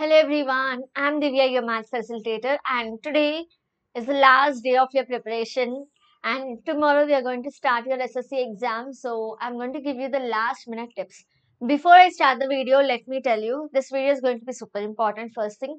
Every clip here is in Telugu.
Hello everyone, I'm Divya, your math facilitator, and today is the last day of your preparation. And tomorrow we are going to start your SSC exam. So I'm going to give you the last minute tips. Before I start the video, let me tell you this video is going to be super important. First thing,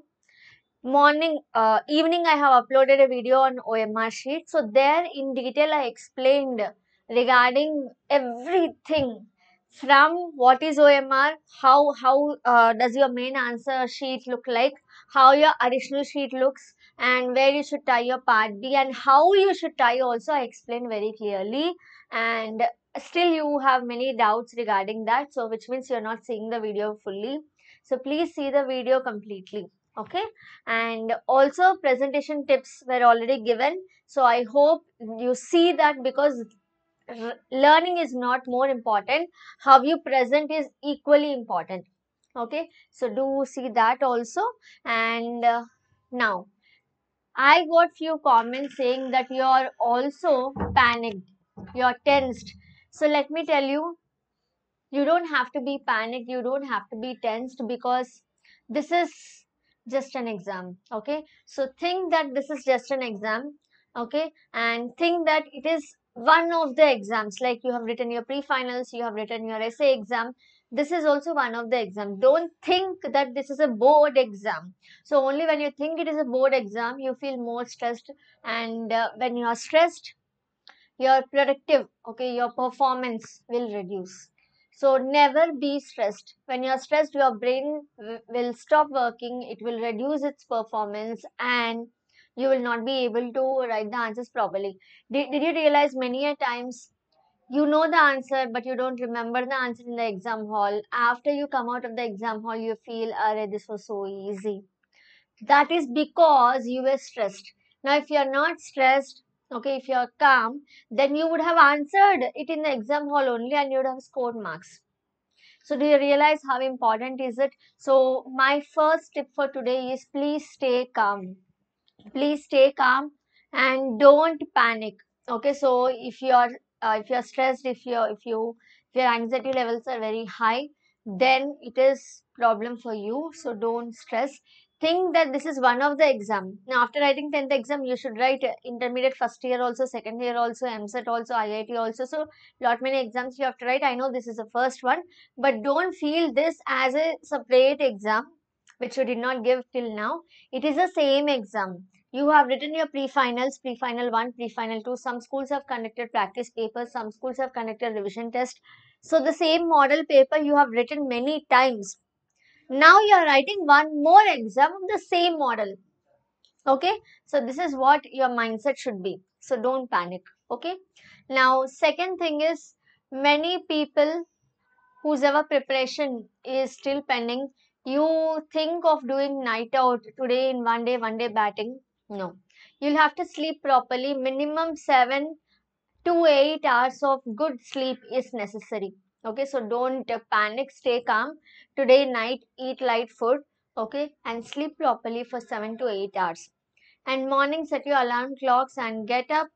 morning, uh, evening, I have uploaded a video on OMR sheet. So there in detail, I explained regarding everything from what is OMR, how how uh, does your main answer sheet look like, how your additional sheet looks, and where you should tie your part B, and how you should tie also. I explained very clearly, and still you have many doubts regarding that. So which means you're not seeing the video fully. So please see the video completely. Okay, and also presentation tips were already given. So I hope you see that because learning is not more important. How you present is equally important. Okay? So do see that also. And uh, now i got few comments saying that you are also panicked. You're tensed. So let me tell you you don't have to be panicked. You don't have to be tensed because this is just an exam. Okay? So think that this is just an exam. Okay? And think that it is one of the exams like you have written your pre-finals you have written your essay exam this is also one of the exam. Don't think that this is a board exam. So only when you think it is a board exam you feel more stressed and uh, when you are stressed your productive okay your performance will reduce. So never be stressed. When you're stressed your brain will stop working it will reduce its performance and you will not be able to write the answers properly. Did, did you realize many a times you know the answer but you don't remember the answer in the exam hall. After you come out of the exam hall you feel Array, this was so easy. That is because you were stressed. Now if you're not stressed okay if you're calm then you would have answered it in the exam hall only and you would have scored marks. So do you realize how important is it? So my first tip for today is please stay calm please stay calm and don't panic. Okay so if you're uh, if you're stressed if you're if you if your anxiety levels are very high then it is problem for you. So don't stress. Think that this is one of the exam. Now after writing 10th exam you should write uh, intermediate first year also second year also mset also iit also. So lot many exams you have to write. I know this is the first one but don't feel this as a separate exam which you did not give till now. It is the same exam. You have written your pre-finals pre-final 1 pre-final 2 some schools have conducted practice papers some schools have conducted revision test. So the same model paper you have written many times. Now you are writing one more exam of the same model. Okay? So this is what your mindset should be. So don't panic. Okay? Now second thing is many people whose ever preparation is still pending you think of doing night out today in one day one day batting? No. You'll have to sleep properly. Minimum 7 to 8 hours of good sleep is necessary. Okay so don't panic. Stay calm. Today night eat light food okay and sleep properly for 7 to 8 hours. And morning set your alarm clocks and get up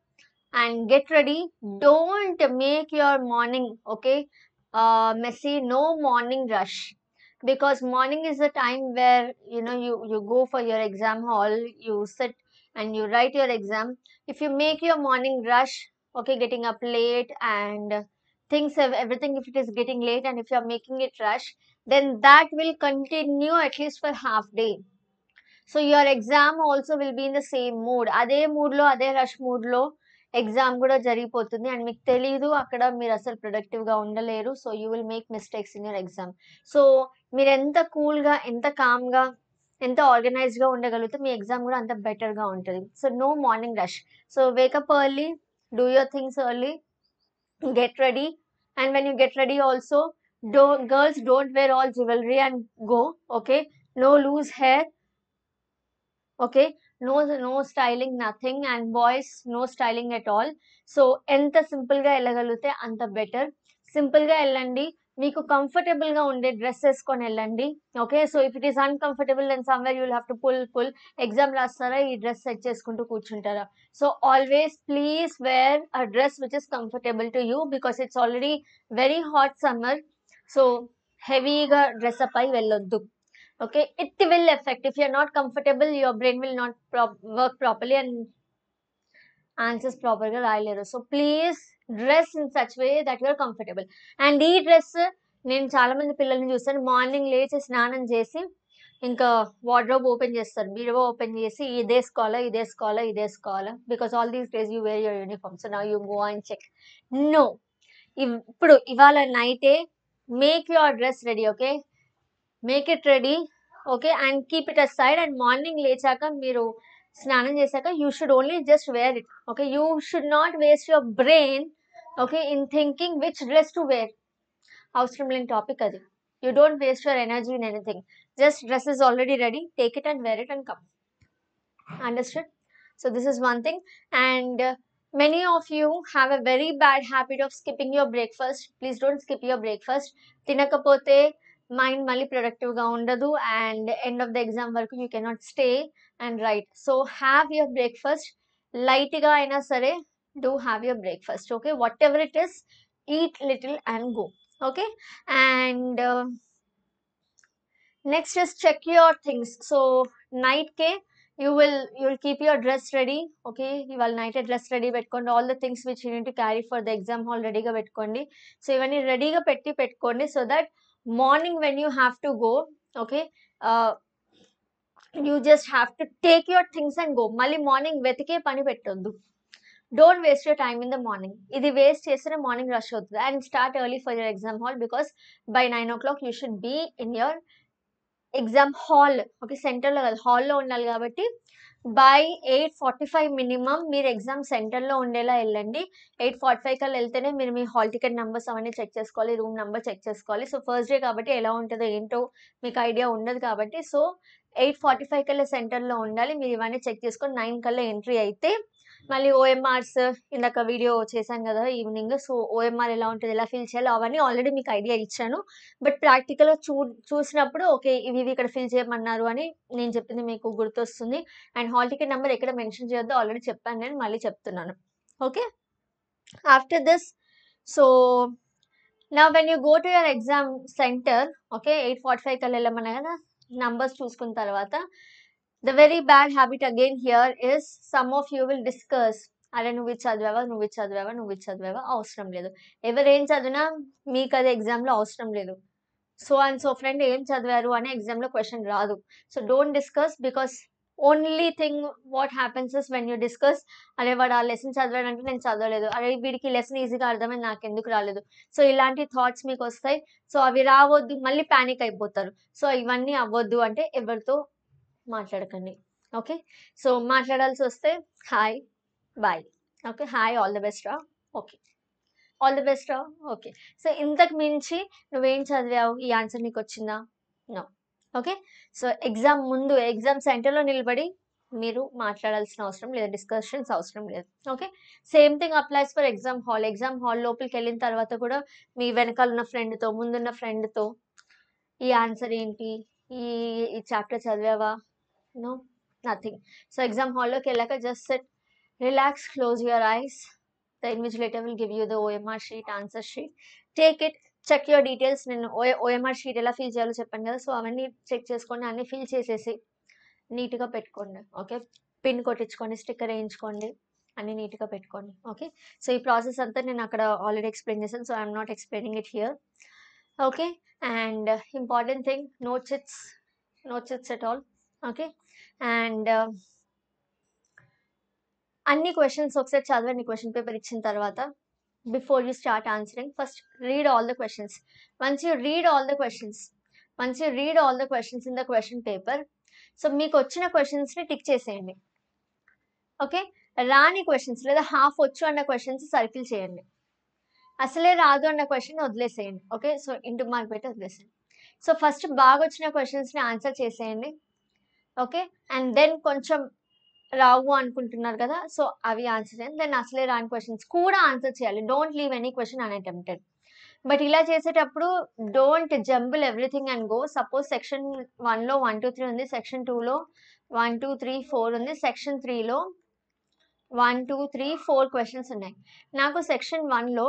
and get ready. Don't make your morning okay uh, messy. No morning rush because morning is the time where you know you you go for your exam hall you sit and you write your exam if you make your morning rush okay getting up late and things have everything if it is getting late and if you are making it rush then that will continue at least for half day so your exam also will be in the same mood అదే మూడ్లో అదే రష్ మూడ్లో Exam కూడా జరిగిపోతుంది. అండ్ మీకు తెలియదు అక్కడ మీరు అసలు ప్రొడక్టివ్గా ఉండలేరు. So you will make mistakes in your exam so మీరు ఎంత కూల్గా ఎంత కామ్గా ఎంత ఆర్గనైజ్డ్గా ఉండగలిగితే మీ ఎగ్జామ్ కూడా అంత బెటర్గా ఉంటుంది. So no morning rush so wake up early do your things early get ready and when you get ready also do girls don't wear all jewellery and go okay no loose hair okay no no styling nothing and boys no styling at all so ఎంత సింపుల్గా వెళ్ళగలిగితే అంత బెటర్ సింపుల్గా వెళ్ళండి. మీకు కంఫర్టబుల్గా ఉండే డ్రెస్ వేసుకొని వెళ్ళండి. Okay so if it is uncomfortable and somewhere you'll have to pull pull exam రాస్తారా? ఈ డ్రెస్ సెట్ చేసుకుంటూ కూర్చుంటారా? So always please wear a dress which is comfortable to you because it's already very hot summer so హెవీగా డ్రెస్ అప్ అయి వెళ్ళొద్దు. Okay? It will affect. If you're not comfortable your brain will not pro- work properly and answers ప్రాపర్గా రాయలేరు so please dress in such way that your comfortable and ఈ డ్రెస్ నేను చాలా మంది పిల్లల్ని చూస్తాను. మార్నింగ్ లేచి స్నానం చేసి ఇంకా వార్డ్రోబ్ ఓపెన్ చేస్తారు. బీరువా ఓపెన్ చేసి ఇది వేసుకోవాలా ఇది వేసుకోవాలా ఇది వేసుకోవాలా because all these days you wear your uniform so నా you go and check no ఇప్పుడు ఇవాళ నైటే make your dress ready okay make it ready okay and keep it aside and morning లేచాక మీరు స్నానం చేశాక you should only just wear it okay you should not waste your brain okay in thinking which dress to wear అవసరం లేని టాపిక్ అది you don't waste your energy in anything just dress is already ready take it and wear it and come understood so this is one thing and many of you have a very bad habit of skipping your breakfast. Please don't skip your breakfast. తినకపోతే మైండ్ మళ్ళీ ప్రొడక్టివ్గా ఉండదు and end of the exam వరకు you cannot stay and write so have your breakfast లైట్గా అయినా సరే do have your breakfast okay whatever it is eat little and go okay and next is check your things so నైట్కే you will you will keep your dress ready okay ఇవాళ నైట్ డ్రెస్ రెడీ పెట్టుకోండి all the things which you to carry for the exam hall రెడీగా పెట్టుకోండి సో ఇవన్నీ రెడీగా పెట్టి పెట్టుకోండి so that morning when you have to go okay you just have to take your things and go మళ్ళీ మార్నింగ్ వెతికే పని పెట్టొద్దు. Don't waste your time in the morning ఇది వేస్ట్ చేస్తే మార్నింగ్ రష్ అవుతుంది. And start early for your exam hall because by nine o'clock you should be in your exam hall okay సెంటర్లో కాదు హాల్లో ఉండాలి కాబట్టి by eight forty five minimum మీరు ఎగ్జామ్ సెంటర్లో ఉండేలా వెళ్ళండి. ఎయిట్ ఫార్టీ ఫైవ్ కల్లా వెళ్తేనే మీరు మీ హాల్ టికెట్ నెంబర్స్ అవన్నీ చెక్ చేసుకోవాలి రూమ్ నెంబర్ చెక్ చేసుకోవాలి. సో ఫస్ట్ డే కాబట్టి ఎలా ఉంటుందో ఏంటో మీకు ఐడియా ఉండదు కాబట్టి సో ఎయిట్ ఫార్టీ ఫైవ్ కల్లా సెంటర్లో ఉండాలి. మీరు ఇవన్నీ చెక్ చేసుకొని నైన్ కల్లా ఎంట్రీ అయితే మళ్ళీ ఓఎంఆర్స్ ఇందాక వీడియో చేశాను కదా ఈవినింగ్. సో ఓఎంఆర్ ఎలా ఉంటుంది ఎలా ఫిల్ చేయాలో అవన్నీ ఆల్రెడీ మీకు ఐడియా ఇచ్చాను. బట్ ప్రాక్టికల్గా చూ చూసినప్పుడు ఓకే ఇవి ఇవి ఇక్కడ ఫిల్ చేయమన్నారు అని నేను చెప్పింది మీకు గుర్తొస్తుంది. అండ్ హాల్ టికెట్ నెంబర్ ఎక్కడ మెన్షన్ చేయొద్దో ఆల్రెడీ చెప్పాను నేను మళ్ళీ చెప్తున్నాను. ఓకే? ఆఫ్టర్ దిస్ సో నా when you go to your exam centre okay eight forty five కల్లా వెళ్ళమన్నా కదా నంబర్స్ చూసుకున్న తర్వాత the very bad habit again here is some of you will discuss అరే నువ్వు ఇది చదివావా? నువ్వు ఇది చదివావా? నువ్వు ఇది చదివావా? అవసరం లేదు. ఎవరేం చదివినా మీకు అది ఎగ్జామ్లో అవసరం లేదు. సో అండ్ సో ఫ్రెండ్ ఏం చదివారు అనే ఎగ్జామ్లో క్వశ్చన్ రాదు. So don't discuss because only thing what happens is when you discuss అరే వాడు ఆ లెసన్ చదివాడంటే నేను చదవలేదు. అరే వీడికి లెసన్ ఈజీగా అర్థమైంది నాకు ఎందుకు రాలేదు? సో ఇలాంటి థాట్స్ మీకు వస్తాయి. సో అవి రావద్దు మళ్ళీ ప్యానిక్ అయిపోతారు. సో ఇవన్నీ అవ్వద్దు అంటే ఎవరితో మాట్లాడకండి. ఓకే? సో మాట్లాడాల్సి వస్తే hi bye. Okay? Hi all the best రా. ఓకే. ఆల్ ద బెస్ట్ రా. ఓకే. సో ఇంతకు మించి నువ్వేం చదివావు? ఈ ఆన్సర్ నీకు వచ్చిందా నో. ఓకే? సో ఎగ్జామ్ ముందు ఎగ్జామ్ సెంటర్లో నిలబడి మీరు మాట్లాడాల్సిన అవసరం లేదు డిస్కషన్స్ అవసరం లేదు. Okay? Same thing applies for exam hall. Exam hall లోపలికి వెళ్ళిన తర్వాత కూడా మీ వెనకాల ఉన్న ఫ్రెండ్తో ముందున్న ఫ్రెండ్తో ఈ ఆన్సర్ ఏంటి? ఈ ఈ చాప్టర్ చదివావా? నో నథింగ్ సో ఎగ్జామ్ హాల్లోకి వెళ్ళాక just set relax close your eyes the invigilator will give you the OMR sheet answer sheet take it check your details నేను ఓ ఓఎంఆర్ షీట్ ఎలా ఫిల్ చేయాలో చెప్పాను కదా సో అవన్నీ చెక్ చేసుకోండి అన్నీ ఫిల్ చేసేసి నీట్గా పెట్టుకోండి ఓకే పిన్ కొట్టించుకోండి స్టిక్కర్ వేయించుకోండి అన్ని నీట్గా పెట్టుకోండి ఓకే సో ఈ ప్రాసెస్ అంతా నేను అక్కడ ఆల్రెడీ ఎక్స్ప్లెయిన్ చేశాను so I'm not explaining it here okay and important thing no chits no chits at all okay and అన్ని క్వశ్చన్స్ ఒకసారి చదవండి క్వశ్చన్ పేపర్ ఇచ్చిన తర్వాత before you start answering first read all the questions once you read all the questions once you read all the questions in the question paper so మీకు వచ్చిన క్వశ్చన్స్ని టిక్ చేసేయండి. ఓకే రాని క్వశ్చన్స్ లేదా హాఫ్ వచ్చు అన్న క్వశ్చన్స్ సర్కిల్ చేయండి. అసలే రాదు అన్న క్వశ్చన్ వదిలేసేయండి. ఓకే సో ఇంటి మార్క్ పెట్టి వదిలేసేయండి. సో ఫస్ట్ బాగా వచ్చిన క్వశ్చన్స్ని ఆన్సర్ చేసేయండి. ఓకే? అండ్ దెన్ కొంచెం రావు అనుకుంటున్నారు కదా సో అవి ఆన్సర్ చేయండి. దెన్ అసలే రాని క్వశ్చన్స్ కూడా ఆన్సర్ చేయాలి. Don't leave any question unattempted but ఇలా చేసేటప్పుడు don't jumble everything and go suppose section వన్లో వన్ టూ త్రీ ఉంది. సెక్షన్ టూలో వన్ టూ త్రీ ఫోర్ ఉంది. సెక్షన్ త్రీలో one two three four questions ఉన్నాయి. నాకు సెక్షన్ వన్లో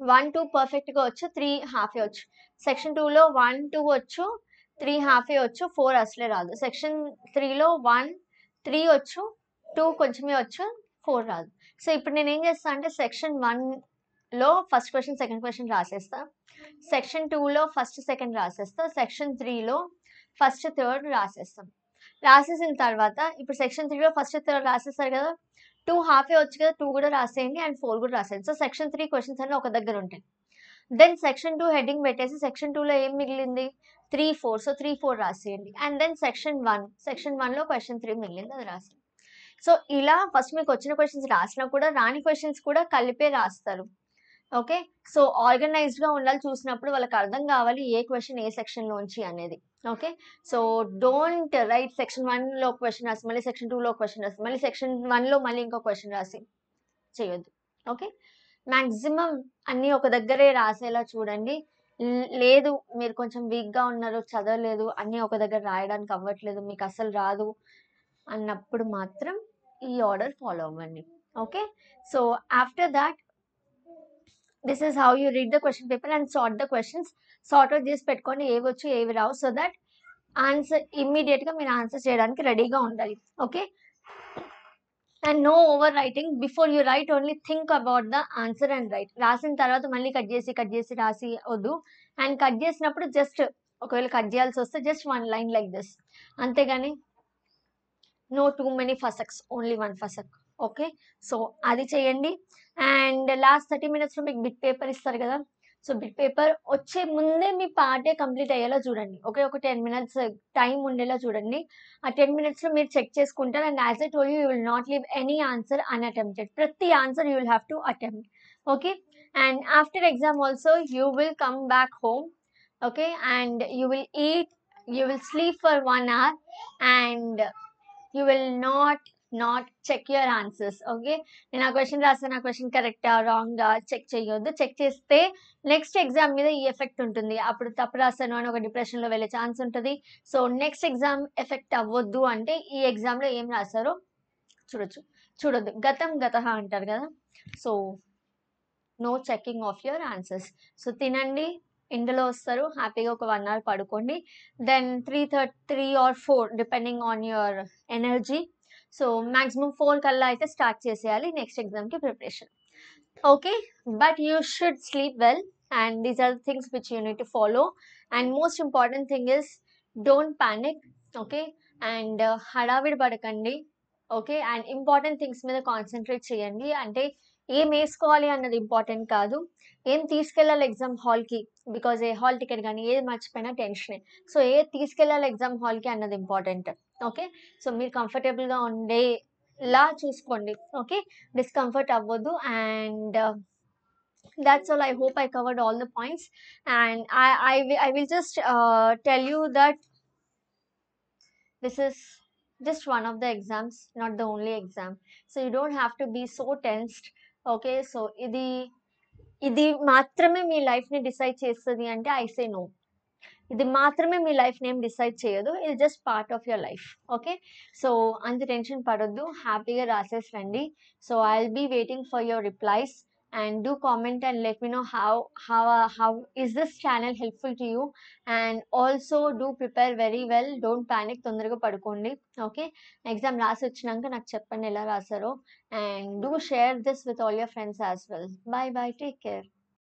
వన్ టూ పర్ఫెక్ట్గా వచ్చు త్రీ హాఫ్ వచ్చు. సెక్షన్ టూలో వన్ టూ వచ్చు. త్రీ హాఫే వచ్చు ఫోర్ అసలే రాదు. సెక్షన్ త్రీలో వన్ త్రీ వచ్చు టూ కొంచెమే వచ్చు ఫోర్ రాదు. సో ఇప్పుడు నేను ఏం చేస్తాను అంటే సెక్షన్ వన్లో ఫస్ట్ క్వశ్చన్ సెకండ్ క్వశ్చన్ రాసేస్తా. సెక్షన్ టూలో ఫస్ట్ సెకండ్ రాసేస్తా. సెక్షన్ త్రీలో ఫస్ట్ థర్డ్ రాసేస్తాం. రాసేసిన తర్వాత ఇప్పుడు సెక్షన్ త్రీలో ఫస్ట్ థర్డ్ రాసేస్తారు కదా. టూ హాఫే వచ్చు కదా టూ కూడా రాసేయండి అండ్ ఫోర్ కూడా రాసేయండి. సో సెక్షన్ త్రీ క్వశ్చన్స్ అన్నీ ఒక దగ్గర ఉంటాయి. దెన్ సెక్షన్ టూ హెడ్డింగ్ పెట్టేసి సెక్షన్ టూలో ఏం మిగిలింది? Three four so three four రాసేయండి. And then section one section వన్లో క్వశ్చన్ త్రీ మిగిలింది అది రాసి సో ఇలా ఫస్ట్ మీకు వచ్చిన క్వశ్చన్స్ రాసినా కూడా రాని క్వశ్చన్స్ కూడా కలిపే రాస్తారు. ఓకే సో ఆర్గనైజ్డ్గా ఉండాలి చూసినప్పుడు వాళ్ళకి అర్థం కావాలి ఏ క్వశ్చన్ ఏ సెక్షన్లోంచి అనేది. Okay so don't write section వన్లో క్వశ్చన్ రాసి మళ్ళీ సెక్షన్ టూలో క్వశ్చన్ రాసి మళ్ళీ సెక్షన్ వన్లో మళ్ళీ ఇంకో క్వశ్చన్ రాసి చేయొద్దు. ఓకే మ్యాక్సిమం అన్నీ ఒక దగ్గరే రాసేలా చూడండి. లేదు మీరు కొంచెం వీక్గా ఉన్నారు చదవలేదు అన్నీ ఒక దగ్గర రాయడానికి అవ్వట్లేదు మీకు అసలు రాదు అన్నప్పుడు మాత్రం ఈ ఆర్డర్ ఫాలో అవ్వండి. Okay? So after that this is how you read the question paper and sort the questions. Sort out చేసి పెట్టుకొని ఏవి వచ్చు ఏవి రావు సో దట్ ఆన్సర్ ఇమ్మీడియట్గా మీరు ఆన్సర్ చేయడానికి రెడీగా ఉండాలి. Okay? And no over writing before you write only think about the answer and write రాసిన తర్వాత మళ్ళీ కట్ చేసి కట్ చేసి రాసి వద్దు. అండ్ కట్ చేసినప్పుడు జస్ట్ ఒకవేళ కట్ చేయాల్సి వస్తే just one line like this అంతేగాని నో టూ మెనీ ఫసక్స్ ఓన్లీ వన్ ఫసక్ ఓకే సో అది చేయండి. అండ్ లాస్ట్ థర్టీ మినిట్స్లో మీకు బిట్ పేపర్ ఇస్తారు కదా? సో బిట్ పేపర్ వచ్చే ముందే మీ పార్టే కంప్లీట్ అయ్యేలా చూడండి. ఓకే ఒక టెన్ మినిట్స్ టైం ఉండేలా చూడండి. ఆ టెన్ మినిట్స్లో మీరు చెక్ చేసుకుంటారు and as a toll you will not leave any answer unattempted ప్రతి answer you will have to attempt okay and after exam also you will come back home okay and you will eat you will sleep for one hour and you will not not check your answers okay నేను ఆ క్వశ్చన్ రాస్తాను ఆ క్వశ్చన్ కరెక్టా రాంగా చెక్ చేయొద్దు. చెక్ చేస్తే నెక్స్ట్ ఎగ్జామ్ మీద ఈ ఎఫెక్ట్ ఉంటుంది. అప్పుడు తప్పు రాస్తాను అని ఒక డిప్రెషన్లో వెళ్ళే ఛాన్స్ ఉంటుంది. సో నెక్స్ట్ ఎగ్జామ్ ఎఫెక్ట్ అవ్వద్దు అంటే ఈ ఎగ్జామ్లో ఏం రాస్తారో చూడొచ్చు. చూడొద్దు. గతం గత అంటారు కదా? So no checking of your answers so తినండి. ఎండలో వస్తారు. హ్యాపీగా ఒక వన్ అవర్ పడుకోండి. Then three thirty three or four depending on your energy so maximum four కల్లా అయితే స్టార్ట్ చేసేయాలి నెక్స్ట్ ఎగ్జామ్కి preparation okay but you should sleep well and these are things which you need to follow and most important thing is don't panic okay and హడావిడి పడకండి ఓకే అండ్ ఇంపార్టెంట్ థింగ్స్ మీద కాన్సన్ట్రేట్ చేయండి. అంటే ఏం వేసుకోవాలి అన్నది ఇంపార్టెంట్ కాదు. ఏం తీసుకెళ్ళాలి ఎగ్జామ్ హాల్కి బికాజ్ ఏ హాల్ టికెట్ కానీ ఏది మర్చిపోయినా టెన్షనే సో ఏ తీసుకెళ్ళాలి ఎగ్జామ్ హాల్కి అన్నది ఇంపార్టెంట్ ఓకే? సో మీరు కంఫర్టబుల్గా ఉండేలా చూసుకోండి. ఓకే? డిస్కంఫర్ట్ అవ్వద్దు and that's all I hope I covered all the points and I I will just tell you that this is just one of the exams not the only exam so you don't have to be so tensed okay so ఇది ఇది మాత్రమే మీ లైఫ్ని డిసైడ్ చేస్తుంది అంటే ఐ సే నో ఇది మాత్రమే మీ లైఫ్ నేమ్ డిసైడ్ చేయదు. ఇది just part of your life. Okay? So అంత టెన్షన్ పడొద్దు. హ్యాపీగా రాసేసి రండి so I will be waiting for your replies and do comment and let me know how how uh, how is this channel helpful to you? And also do prepare very well. Don't panic. తొందరగా పడుకోండి. ఓకే? ఎగ్జామ్ రాసి వచ్చినాక నాకు చెప్పండి ఎలా రాసారో and do share this with all your friends as well bye bye take care